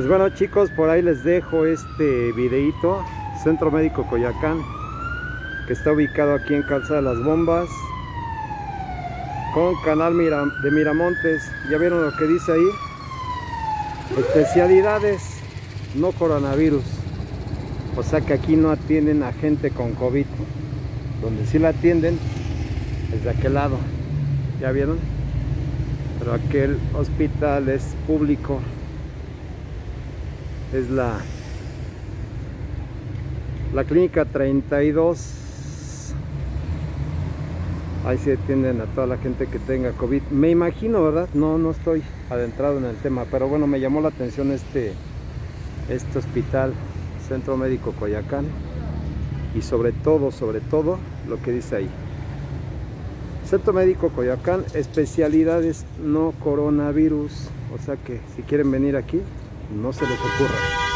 Pues bueno chicos, por ahí les dejo este videito Centro Médico Coyacán que está ubicado aquí en Calzada de las Bombas con Canal de Miramontes. ¿Ya vieron lo que dice ahí? Especialidades, no coronavirus. O sea que aquí no atienden a gente con COVID. Donde sí la atienden es de aquel lado. ¿Ya vieron? Pero aquel hospital es público. Es la la clínica 32 ahí se atienden a toda la gente que tenga COVID. Me imagino, ¿verdad? No, no estoy adentrado en el tema, pero bueno, me llamó la atención este, este hospital, Centro Médico Coyacán, y sobre todo, sobre todo, lo que dice ahí. Centro Médico Coyacán, especialidades no coronavirus, o sea que si quieren venir aquí, no se les ocurra.